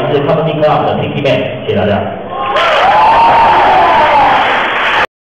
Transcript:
我是 company club 的 kt 谢谢大家